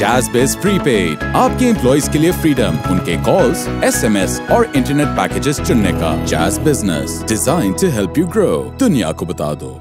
Jazz बिज prepaid आपके employees के लिए फ्रीडम उनके कॉल्स एसएमएस और इंटरनेट पैकेजेस चुनने का Jazz business design to help you grow दुनिया को बता दो।